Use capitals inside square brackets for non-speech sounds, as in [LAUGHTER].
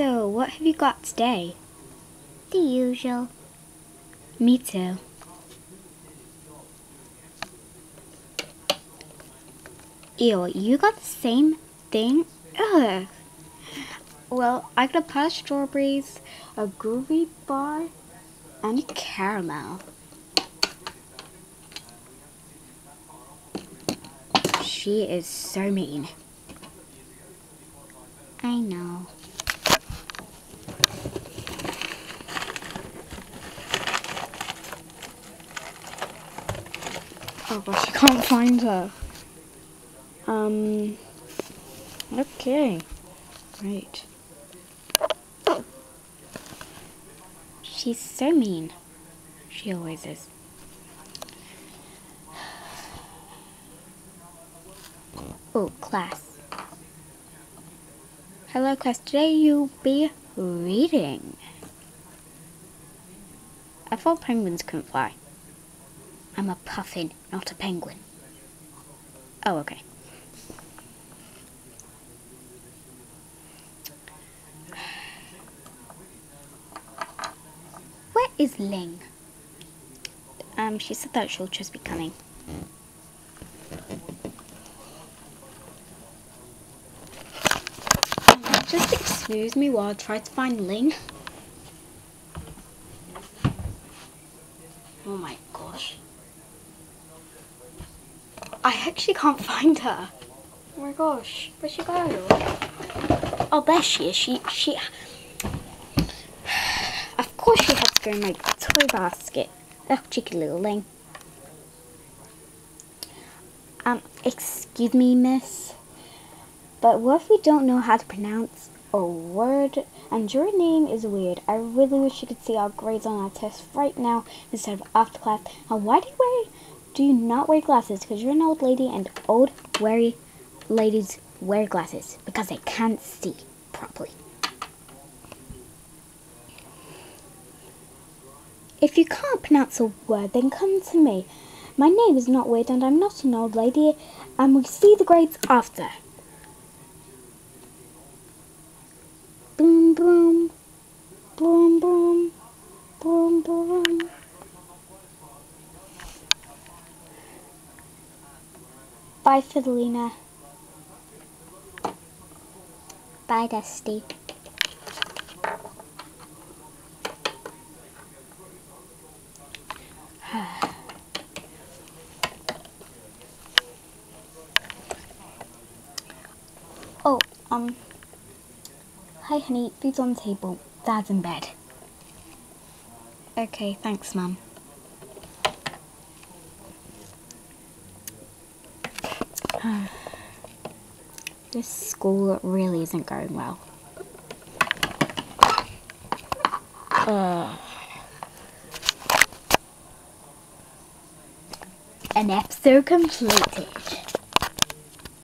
So, what have you got today? The usual. Me too. Ew, you got the same thing? Ugh. Well, I got a pie of strawberries, a groovy bar, and a caramel. She is so mean. I know. Oh gosh, I can't find her. Um. Okay. Right. She's so mean. She always is. Oh, class. Hello, class. Today you'll be reading. I thought penguins couldn't fly. I'm a puffin, not a penguin. Oh, okay. Where is Ling? Um, she said that she'll just be coming. Just excuse me while I try to find Ling. Oh my gosh. I actually can't [LAUGHS] find her. Oh my gosh, where'd she go? Oh, there she is. She, she. [SIGHS] Of course, she had to go in my toy basket. Oh, cheeky little thing. Um, excuse me, miss. But what if we don't know how to pronounce a word and your name is weird? I really wish you could see our grades on our test right now instead of after class. And why do wear do not wear glasses? Because you're an old lady and old weary ladies wear glasses because they can't see properly. If you can't pronounce a word, then come to me. My name is not weird and I'm not an old lady, and we see the grades after. Bye, Fidelina. Bye, Dusty. [SIGHS] Oh, um. Hi, honey. Food's on the table. Dad's in bed. Okay, thanks, Mum. [SIGHS] this school really isn't going well. Ugh. An episode completed.